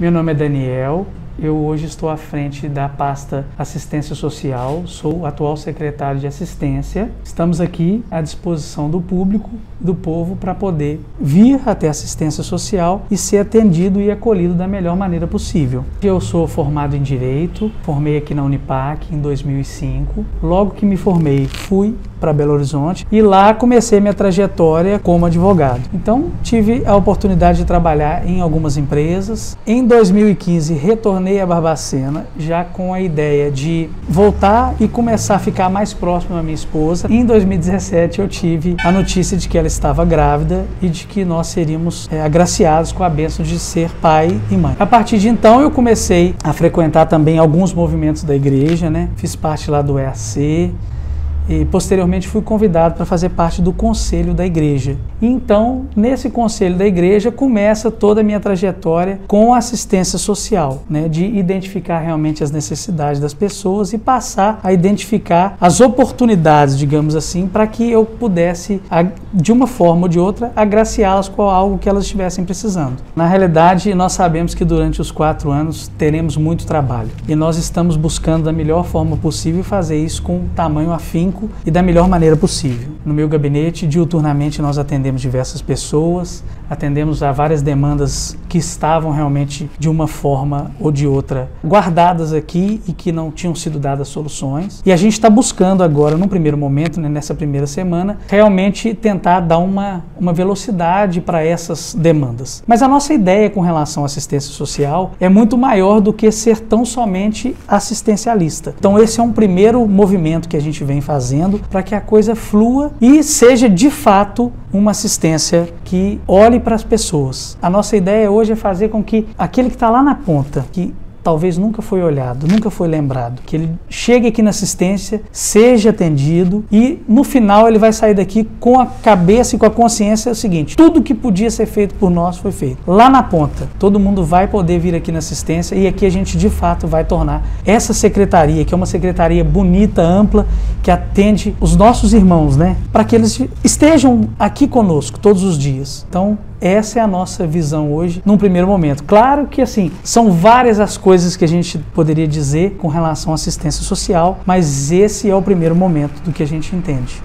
Meu nome é Daniel, eu hoje estou à frente da pasta Assistência Social, sou atual secretário de Assistência. Estamos aqui à disposição do público, do povo, para poder vir até assistência social e ser atendido e acolhido da melhor maneira possível. Eu sou formado em Direito, formei aqui na Unipac em 2005. Logo que me formei, fui para Belo Horizonte e lá comecei minha trajetória como advogado. Então, tive a oportunidade de trabalhar em algumas empresas. Em 2015, retornei a Barbacena já com a ideia de voltar e começar a ficar mais próximo da minha esposa. Em 2017, eu tive a notícia de que ela estava grávida e de que nós seríamos é, agraciados com a bênção de ser pai e mãe. A partir de então, eu comecei a frequentar também alguns movimentos da igreja, né? Fiz parte lá do EAC, e posteriormente fui convidado para fazer parte do conselho da igreja. Então, nesse conselho da igreja começa toda a minha trajetória com assistência social, né, de identificar realmente as necessidades das pessoas e passar a identificar as oportunidades, digamos assim, para que eu pudesse, de uma forma ou de outra, agraciá-las com algo que elas estivessem precisando. Na realidade, nós sabemos que durante os quatro anos teremos muito trabalho e nós estamos buscando da melhor forma possível fazer isso com tamanho afinco e da melhor maneira possível. No meu gabinete, diuturnamente, nós atendemos diversas pessoas, atendemos a várias demandas que estavam realmente de uma forma ou de outra guardadas aqui e que não tinham sido dadas soluções. E a gente está buscando agora, num primeiro momento, né, nessa primeira semana, realmente tentar dar uma, uma velocidade para essas demandas. Mas a nossa ideia com relação à assistência social é muito maior do que ser tão somente assistencialista. Então, esse é um primeiro movimento que a gente vem fazendo para que a coisa flua e seja de fato uma assistência que olhe para as pessoas. A nossa ideia hoje é fazer com que aquele que está lá na ponta, que talvez nunca foi olhado, nunca foi lembrado. Que ele chegue aqui na assistência, seja atendido e no final ele vai sair daqui com a cabeça e com a consciência é o seguinte: tudo que podia ser feito por nós foi feito. Lá na ponta, todo mundo vai poder vir aqui na assistência e aqui a gente de fato vai tornar essa secretaria, que é uma secretaria bonita, ampla, que atende os nossos irmãos, né? Para que eles estejam aqui conosco todos os dias. Então, essa é a nossa visão hoje, num primeiro momento. Claro que, assim, são várias as coisas que a gente poderia dizer com relação à assistência social, mas esse é o primeiro momento do que a gente entende.